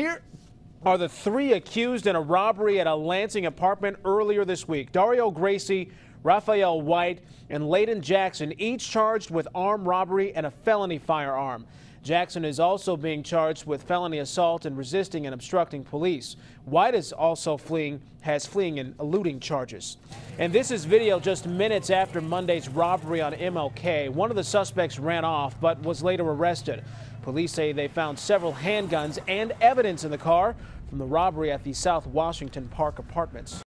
Here are the three accused in a robbery at a Lansing apartment earlier this week. Dario Gracie, Raphael White, and Layden Jackson, each charged with armed robbery and a felony firearm. Jackson is also being charged with felony assault and resisting and obstructing police. White is also fleeing, has fleeing and eluding charges. And this is video just minutes after Monday's robbery on MLK. One of the suspects ran off but was later arrested. Police say they found several handguns and evidence in the car from the robbery at the South Washington Park Apartments.